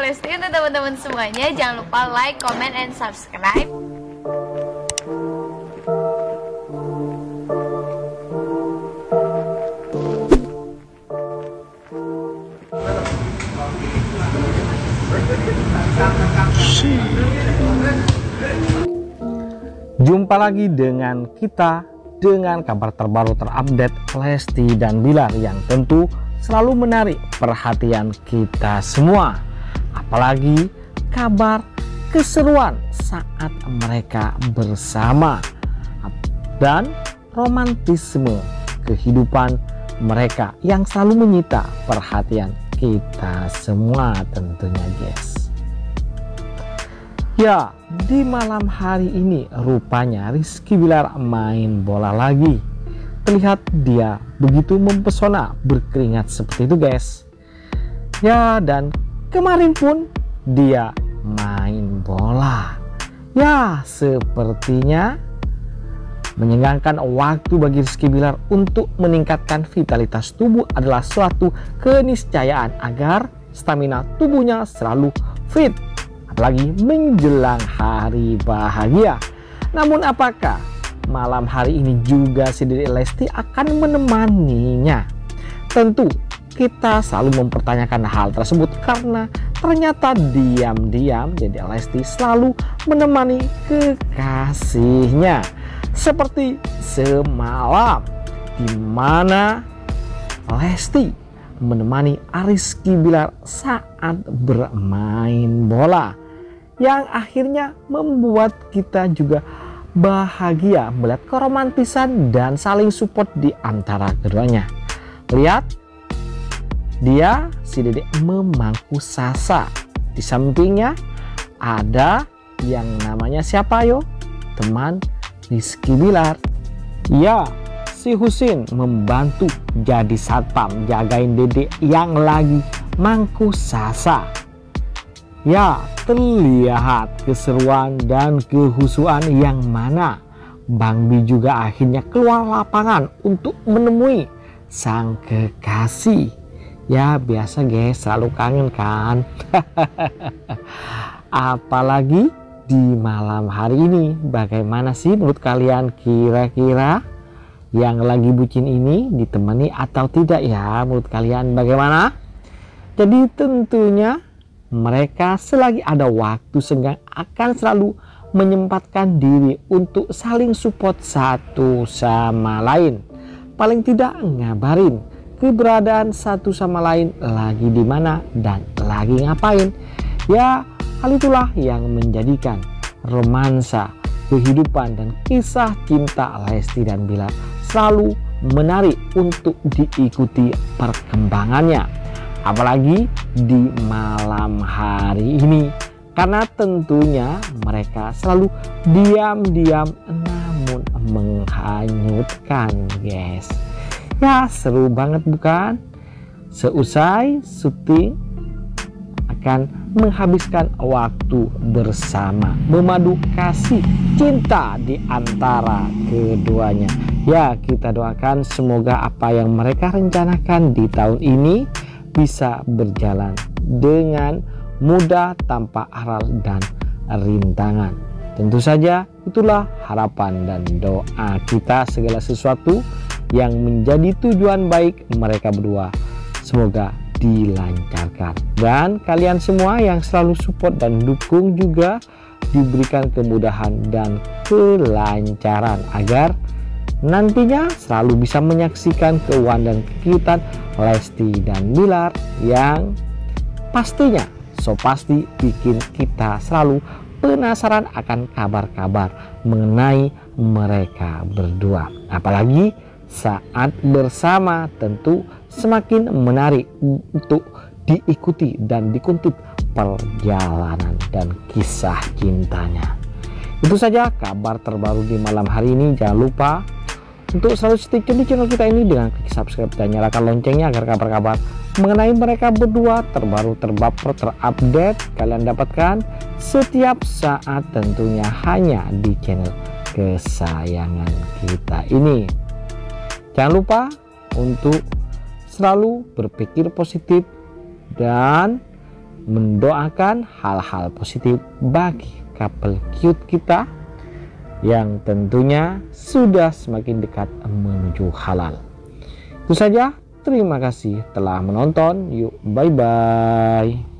Lesti untuk teman-teman semuanya jangan lupa like, comment, and subscribe. Jumpa lagi dengan kita dengan kabar terbaru terupdate Lesti dan Bilar yang tentu selalu menarik perhatian kita semua. Apalagi kabar keseruan saat mereka bersama dan romantisme kehidupan mereka yang selalu menyita perhatian kita semua tentunya guys. Ya, di malam hari ini rupanya Rizky Bilar main bola lagi. Terlihat dia begitu mempesona berkeringat seperti itu guys. Ya, dan kemarin pun dia main bola. Ya, sepertinya menyenggangkan waktu bagi Rizky Bilar untuk meningkatkan vitalitas tubuh adalah suatu keniscayaan agar stamina tubuhnya selalu fit apalagi menjelang hari bahagia. Namun apakah malam hari ini juga si Dede Lesti akan menemaninya? Tentu kita selalu mempertanyakan hal tersebut karena ternyata diam-diam Dede Lesti selalu menemani kekasihnya. Seperti semalam di mana Lesti menemani Ariski Bilar saat bermain bola yang akhirnya membuat kita juga bahagia melihat keromantisan dan saling support di antara keduanya. Lihat, dia si dedek memangku Sasa. Di sampingnya ada yang namanya siapa yo? Teman Rizky Bilar. Ya, si Husin membantu jadi satpam jagain dedek yang lagi mangku Sasa. Ya, terlihat keseruan dan kehusuan yang mana Bang Bi juga akhirnya keluar lapangan untuk menemui sang kekasih. Ya, biasa guys, selalu kangen kan? Apalagi di malam hari ini, bagaimana sih menurut kalian kira-kira yang lagi bucin ini ditemani atau tidak ya menurut kalian bagaimana? Jadi tentunya mereka selagi ada waktu senggang akan selalu menyempatkan diri untuk saling support satu sama lain. Paling tidak ngabarin keberadaan satu sama lain lagi di mana dan lagi ngapain. Ya, hal itulah yang menjadikan romansa, kehidupan dan kisah cinta Lesti dan Bilar selalu menarik untuk diikuti perkembangannya apalagi di malam hari ini karena tentunya mereka selalu diam-diam namun menghanyutkan guys ya seru banget bukan? Seusai syuting akan menghabiskan waktu bersama memadu kasih cinta di antara keduanya. Ya kita doakan semoga apa yang mereka rencanakan di tahun ini bisa berjalan dengan mudah tanpa aral dan rintangan. Tentu saja itulah harapan dan doa kita. Segala sesuatu yang menjadi tujuan baik mereka berdua. Semoga dilancarkan. Dan kalian semua yang selalu support dan dukung juga diberikan kemudahan dan kelancaran agar nantinya selalu bisa menyaksikan keuangan dan kekiutan Lesti dan Bilar yang pastinya so pasti bikin kita selalu penasaran akan kabar-kabar mengenai mereka berdua apalagi saat bersama tentu semakin menarik untuk diikuti dan dikuntip perjalanan dan kisah cintanya itu saja kabar terbaru di malam hari ini jangan lupa untuk selalu stay tune di channel kita ini dengan klik subscribe dan nyalakan loncengnya agar kabar-kabar mengenai mereka berdua terbaru, terbaper, terupdate kalian dapatkan setiap saat tentunya hanya di channel kesayangan kita ini. Jangan lupa untuk selalu berpikir positif dan mendoakan hal-hal positif bagi couple cute kita yang tentunya sudah semakin dekat menuju halal. Itu saja, terima kasih telah menonton. Yuk, bye-bye.